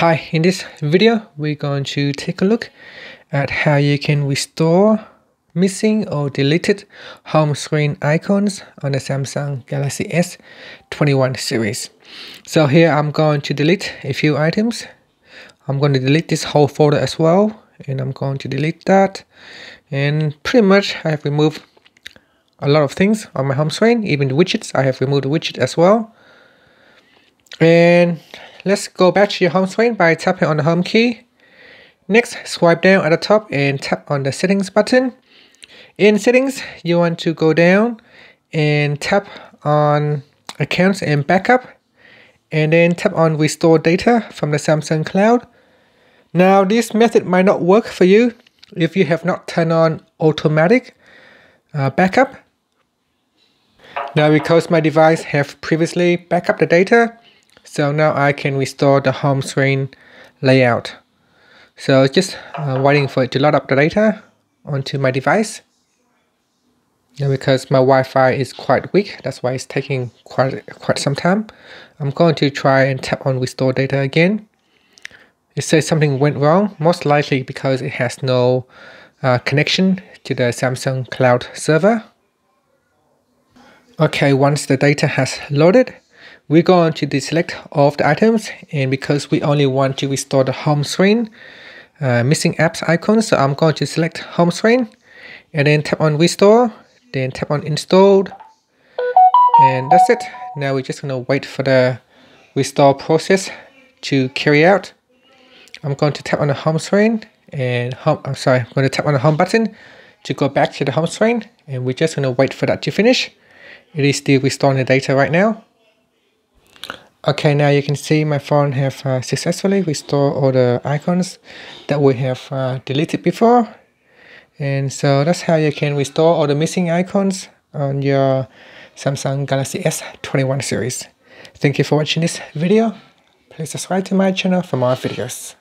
Hi, in this video, we're going to take a look at how you can restore missing or deleted home screen icons on the Samsung Galaxy S21 series. So here I'm going to delete a few items. I'm going to delete this whole folder as well, and I'm going to delete that. And pretty much I have removed a lot of things on my home screen, even the widgets, I have removed the widget as well. And Let's go back to your home screen by tapping on the home key. Next, swipe down at the top and tap on the settings button. In settings, you want to go down and tap on accounts and backup and then tap on restore data from the Samsung cloud. Now this method might not work for you if you have not turned on automatic uh, backup. Now because my device have previously backup the data, so now I can restore the home screen layout. So just uh, waiting for it to load up the data onto my device. And because my Wi-Fi is quite weak, that's why it's taking quite quite some time. I'm going to try and tap on restore data again. It says something went wrong, most likely because it has no uh, connection to the Samsung cloud server. Okay, once the data has loaded, we're going to deselect all of the items and because we only want to restore the home screen uh, missing apps icon so I'm going to select home screen and then tap on restore then tap on installed and that's it. Now we're just going to wait for the restore process to carry out. I'm going to tap on the home screen and home I'm sorry I'm going to tap on the home button to go back to the home screen and we're just going to wait for that to finish. It is still restoring the data right now Okay, now you can see my phone have uh, successfully restored all the icons that we have uh, deleted before. And so that's how you can restore all the missing icons on your Samsung Galaxy S21 series. Thank you for watching this video. Please subscribe to my channel for more videos.